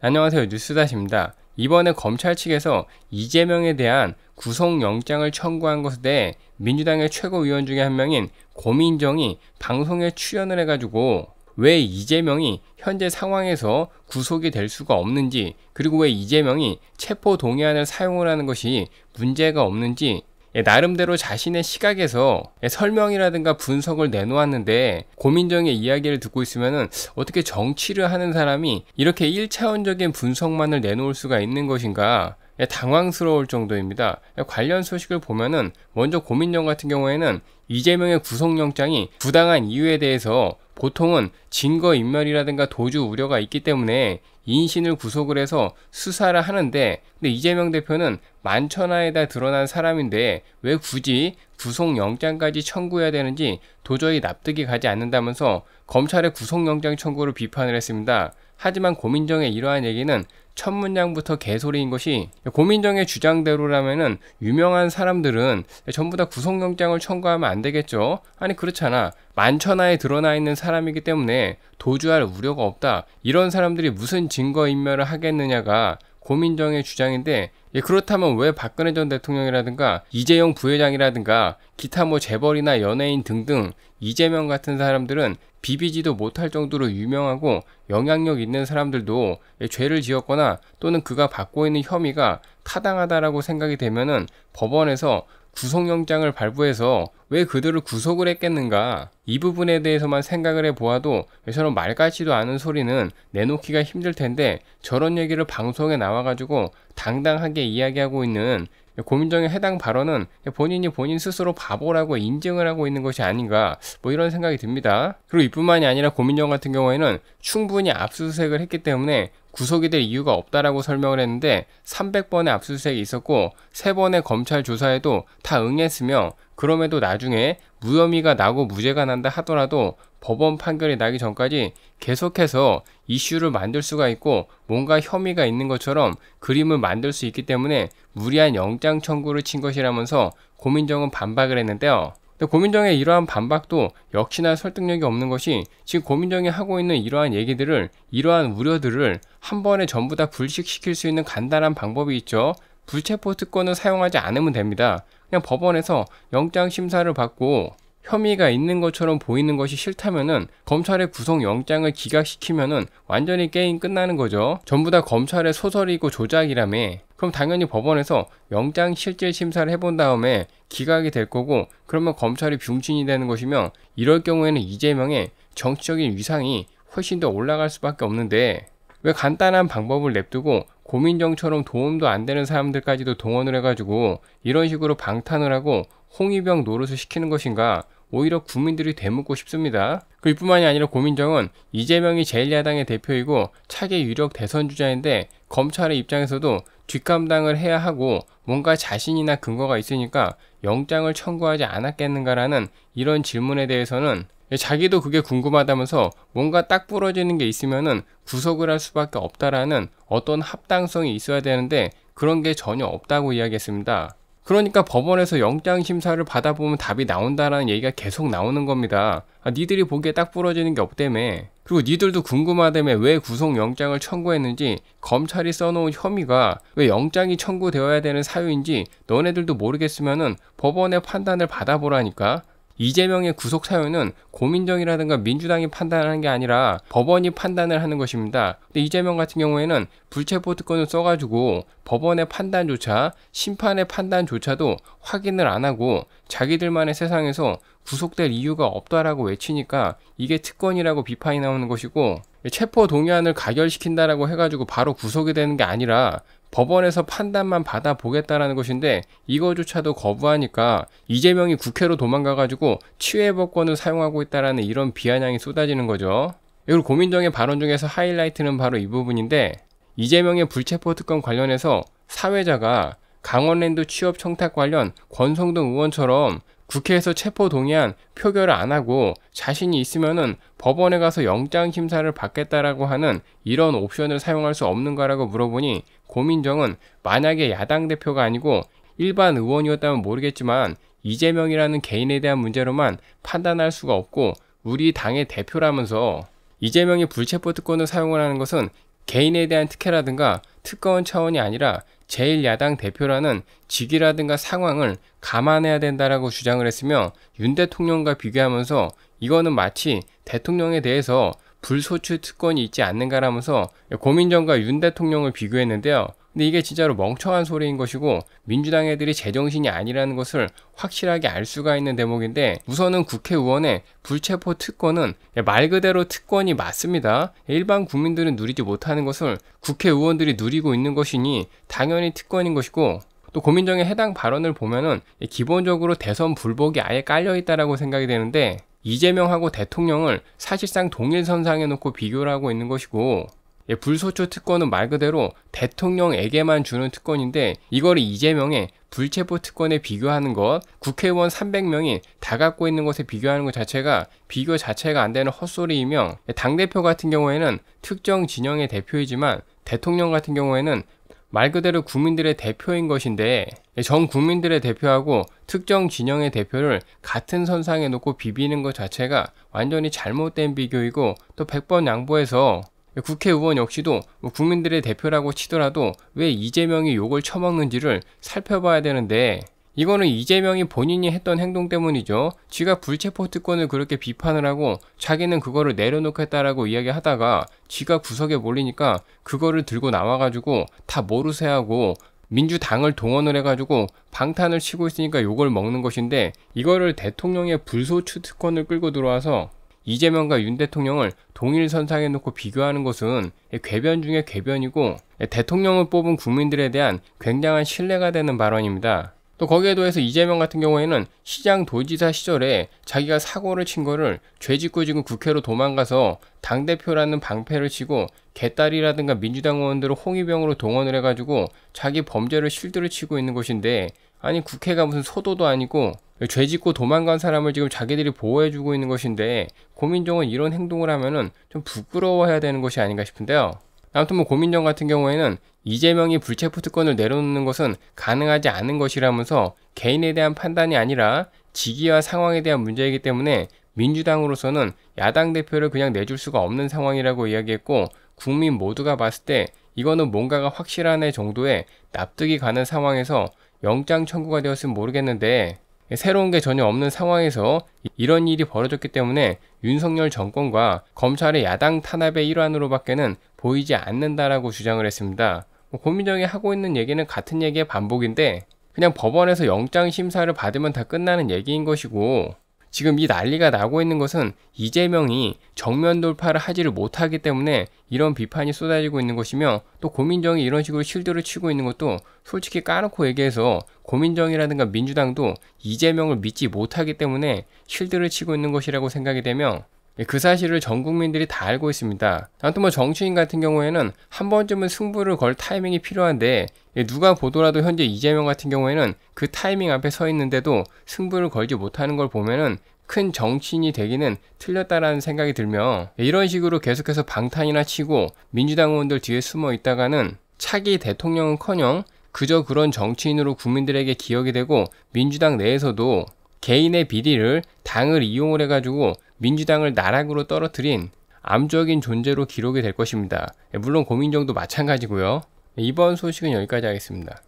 안녕하세요 뉴스다시입니다. 이번에 검찰 측에서 이재명에 대한 구속영장을 청구한 것에 대해 민주당의 최고위원 중에 한 명인 고민정이 방송에 출연을 해가지고 왜 이재명이 현재 상황에서 구속이 될 수가 없는지 그리고 왜 이재명이 체포 동의안을 사용을 하는 것이 문제가 없는지 예, 나름대로 자신의 시각에서 예, 설명이라든가 분석을 내놓았는데 고민정의 이야기를 듣고 있으면은 어떻게 정치를 하는 사람이 이렇게 1차원적인 분석만을 내놓을 수가 있는 것인가? 예, 당황스러울 정도입니다. 관련 소식을 보면은 먼저 고민정 같은 경우에는 이재명의 구속영장이 부당한 이유에 대해서 보통은 증거인멸이라든가 도주 우려가 있기 때문에 인신을 구속을 해서 수사를 하는데 근데 이재명 대표는 만천하에다 드러난 사람인데 왜 굳이 구속영장까지 청구해야 되는지 도저히 납득이 가지 않는다면서 검찰의 구속영장 청구를 비판을 했습니다. 하지만 고민정의 이러한 얘기는 첫 문장부터 개소리인 것이 고민정의 주장대로라면은 유명한 사람들은 전부 다 구속영장을 청구하면 안 되겠죠. 아니 그렇잖아. 만천하에 드러나 있는 사람이기 때문에 도주할 우려가 없다. 이런 사람들이 무슨 증거인멸을 하겠느냐가 고민정의 주장인데 예, 그렇다면 왜 박근혜 전 대통령이라든가 이재용 부회장이라든가 기타 뭐 재벌이나 연예인 등등 이재명 같은 사람들은 비비지도 못할 정도로 유명하고 영향력 있는 사람들도 예, 죄를 지었거나 또는 그가 받고 있는 혐의가 타당하다라고 생각이 되면은 법원에서 구속영장을 발부해서 왜 그들을 구속을 했겠는가 이 부분에 대해서만 생각을 해보아도 저런 말 같지도 않은 소리는 내놓기가 힘들 텐데 저런 얘기를 방송에 나와가지고 당당하게 이야기하고 있는 고민정의 해당 발언은 본인이 본인 스스로 바보라고 인증을 하고 있는 것이 아닌가 뭐 이런 생각이 듭니다. 그리고 이뿐만이 아니라 고민정 같은 경우에는 충분히 압수수색을 했기 때문에 구속이 될 이유가 없다라고 설명을 했는데 300번의 압수수색이 있었고 3번의 검찰 조사에도 다 응했으며 그럼에도 나중에 무혐의가 나고 무죄가 난다 하더라도 법원 판결이 나기 전까지 계속해서 이슈를 만들 수가 있고 뭔가 혐의가 있는 것처럼 그림을 만들 수 있기 때문에 무리한 영장 청구를 친 것이라면서 고민정은 반박을 했는데요. 고민정의 이러한 반박도 역시나 설득력이 없는 것이 지금 고민정이 하고 있는 이러한 얘기들을 이러한 우려들을 한 번에 전부 다 불식시킬 수 있는 간단한 방법이 있죠. 불체포 특권을 사용하지 않으면 됩니다. 그냥 법원에서 영장 심사를 받고 혐의가 있는 것처럼 보이는 것이 싫다면은 검찰의 구속 영장을 기각시키면은 완전히 게임 끝나는 거죠. 전부 다 검찰의 소설이고 조작이라며. 그럼 당연히 법원에서 영장 실질 심사를 해본 다음에 기각이 될 거고 그러면 검찰이 병신이 되는 것이며 이럴 경우에는 이재명의 정치적인 위상이 훨씬 더 올라갈 수밖에 없는데 왜 간단한 방법을 냅두고 고민정처럼 도움도 안 되는 사람들까지도 동원을 해가지고 이런 식으로 방탄을 하고 홍위병 노릇을 시키는 것인가 오히려 국민들이 되묻고 싶습니다. 그 이뿐만이 아니라 고민정은 이재명이 제1야당의 대표이고 차기 유력 대선 주자인데 검찰의 입장에서도 뒷감당을 해야 하고 뭔가 자신이나 근거가 있으니까 영장을 청구하지 않았겠는가라는 이런 질문에 대해서는 자기도 그게 궁금하다면서 뭔가 딱 부러지는 게 있으면은 구속을 할 수밖에 없다라는 어떤 합당성이 있어야 되는데 그런 게 전혀 없다고 이야기했습니다. 그러니까 법원에서 영장 심사를 받아보면 답이 나온다라는 얘기가 계속 나오는 겁니다. 아, 니들이 보기에 딱 부러지는 게 없다며. 그리고 니들도 궁금하다며 왜 구속영장을 청구했는지 검찰이 써놓은 혐의가 왜 영장이 청구되어야 되는 사유인지 너네들도 모르겠으면은 법원의 판단을 받아보라니까. 이재명의 구속 사유는 고민정이라든가 민주당이 판단하는 게 아니라 법원이 판단을 하는 것입니다. 근데 이재명 같은 경우에는 불체포 특권을 써가지고 법원의 판단조차 심판의 판단조차도 확인을 안 하고 자기들만의 세상에서 구속될 이유가 없다라고 외치니까 이게 특권이라고 비판이 나오는 것이고 체포 동의안을 가결시킨다라고 해가지고 바로 구속이 되는 게 아니라 법원에서 판단만 받아보겠다라는 것인데 이거조차도 거부하니까 이재명이 국회로 도망가가지고 치외법권을 사용하고 있다라는 이런 비아냥이 쏟아지는 거죠. 그리고 고민정의 발언 중에서 하이라이트는 바로 이 부분인데 이재명의 불체포 특권 관련해서 사회자가 강원랜드 취업 청탁 관련 권성동 의원처럼 국회에서 체포 동의안 표결을 안 하고 자신이 있으면은 법원에 가서 영장 심사를 받겠다라고 하는 이런 옵션을 사용할 수 없는가라고 물어보니 고민정은 만약에 야당 대표가 아니고 일반 의원이었다면 모르겠지만 이재명이라는 개인에 대한 문제로만 판단할 수가 없고 우리 당의 대표라면서 이재명이 불체포 특권을 사용을 하는 것은 개인에 대한 특혜라든가 특권 차원이 아니라 제1야당 대표라는 직위라든가 상황을 감안해야 된다라고 주장을 했으며 윤 대통령과 비교하면서 이거는 마치 대통령에 대해서 불소추 특권이 있지 않는가라면서 고민정과 윤 대통령을 비교했는데요. 근데 이게 진짜로 멍청한 소리인 것이고 민주당 애들이 제정신이 아니라는 것을 확실하게 알 수가 있는 대목인데 우선은 국회의원의 불체포 특권은 말 그대로 특권이 맞습니다. 일반 국민들은 누리지 못하는 것을 국회의원들이 누리고 있는 것이니 당연히 특권인 것이고 또 고민정의 해당 발언을 보면은 기본적으로 대선 불복이 아예 깔려 있다라고 생각이 되는데 이재명하고 대통령을 사실상 동일선상에 놓고 비교를 하고 있는 것이고 예, 불소추 특권은 말 그대로 대통령에게만 주는 특권인데 이걸 이재명의 불체포 특권에 비교하는 것, 국회의원 300명이 다 갖고 있는 것에 비교하는 것 자체가 비교 자체가 안 되는 헛소리이며 당대표 같은 경우에는 특정 진영의 대표이지만 대통령 같은 경우에는 말 그대로 국민들의 대표인 것인데 전 국민들의 대표하고 특정 진영의 대표를 같은 선상에 놓고 비비는 것 자체가 완전히 잘못된 비교이고 또 100번 양보해서 국회의원 역시도 뭐 국민들의 대표라고 치더라도 왜 이재명이 욕을 처먹는지를 살펴봐야 되는데 이거는 이재명이 본인이 했던 행동 때문이죠. 지가 불체포 특권을 그렇게 비판을 하고 자기는 그거를 내려놓겠다라고 이야기하다가 지가 구석에 몰리니까 그거를 들고 나와가지고 다 모르세하고 민주당을 동원을 해가지고 방탄을 치고 있으니까 욕을 먹는 것인데 이거를 대통령의 불소추 특권을 끌고 들어와서 이재명과 윤 대통령을 동일 선상에 놓고 비교하는 것은 궤변 중에 궤변이고 대통령을 뽑은 국민들에 대한 굉장한 신뢰가 되는 발언입니다. 또 거기에 더해서 이재명 같은 경우에는 시장 도지사 시절에 자기가 사고를 친 거를 죄짓고 지금 국회로 도망가서 당대표라는 방패를 치고 개딸이라든가 민주당 의원들을 홍위병으로 동원을 해가지고 자기 범죄를 실드를 치고 있는 것인데 아니 국회가 무슨 소도도 아니고 죄 짓고 도망간 사람을 지금 자기들이 보호해주고 있는 것인데 고민정은 이런 행동을 하면은 좀 부끄러워해야 되는 것이 아닌가 싶은데요. 아무튼 뭐 고민정 같은 경우에는 이재명이 불체포 특권을 내려놓는 것은 가능하지 않은 것이라면서 개인에 대한 판단이 아니라 직위와 상황에 대한 문제이기 때문에 민주당으로서는 야당 대표를 그냥 내줄 수가 없는 상황이라고 이야기했고 국민 모두가 봤을 때 이거는 뭔가가 확실한 정도의 납득이 가는 상황에서 영장 청구가 되었으면 모르겠는데 새로운 게 전혀 없는 상황에서 이런 일이 벌어졌기 때문에 윤석열 정권과 검찰의 야당 탄압의 일환으로밖에는 보이지 않는다라고 주장을 했습니다. 뭐 고민정이 하고 있는 얘기는 같은 얘기의 반복인데 그냥 법원에서 영장 심사를 받으면 다 끝나는 얘기인 것이고 지금 이 난리가 나고 있는 것은 이재명이 정면 돌파를 하지를 못하기 때문에 이런 비판이 쏟아지고 있는 것이며 또 고민정이 이런 식으로 실드를 치고 있는 것도 솔직히 까놓고 얘기해서 고민정이라든가 민주당도 이재명을 믿지 못하기 때문에 실드를 치고 있는 것이라고 생각이 되며 그 사실을 전 국민들이 다 알고 있습니다. 아무튼 뭐 정치인 같은 경우에는 한 번쯤은 승부를 걸 타이밍이 필요한데 누가 보더라도 현재 이재명 같은 경우에는 그 타이밍 앞에 서 있는데도 승부를 걸지 못하는 걸 보면은 큰 정치인이 되기는 틀렸다라는 생각이 들며 이런 식으로 계속해서 방탄이나 치고 민주당 의원들 뒤에 숨어 있다가는 차기 대통령은커녕 그저 그런 정치인으로 국민들에게 기억이 되고 민주당 내에서도 개인의 비리를 당을 이용을 해가지고 민주당을 나락으로 떨어뜨린 암적인 존재로 기록이 될 것입니다. 물론 고민정도 마찬가지고요. 이번 소식은 여기까지 하겠습니다.